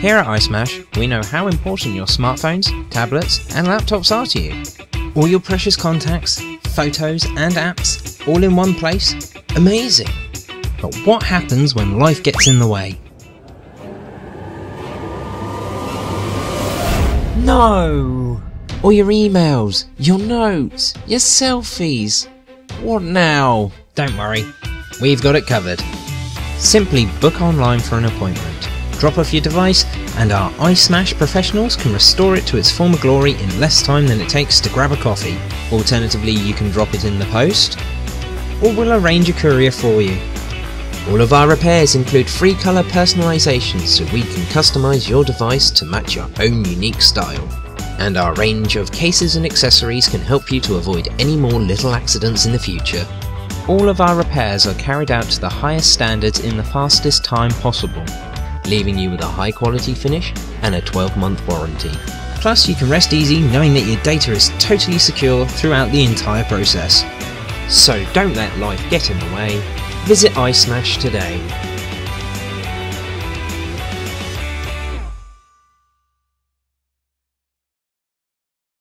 Here at iSmash, we know how important your smartphones, tablets, and laptops are to you. All your precious contacts, photos, and apps all in one place? Amazing! But what happens when life gets in the way? No! All your emails, your notes, your selfies. What now? Don't worry, we've got it covered. Simply book online for an appointment. Drop off your device, and our iSmash professionals can restore it to its former glory in less time than it takes to grab a coffee. Alternatively, you can drop it in the post, or we'll arrange a courier for you. All of our repairs include free colour personalisation so we can customise your device to match your own unique style. And our range of cases and accessories can help you to avoid any more little accidents in the future. All of our repairs are carried out to the highest standards in the fastest time possible, leaving you with a high quality finish and a 12 month warranty. Plus, you can rest easy knowing that your data is totally secure throughout the entire process. So don't let life get in the way. Visit iSmash today.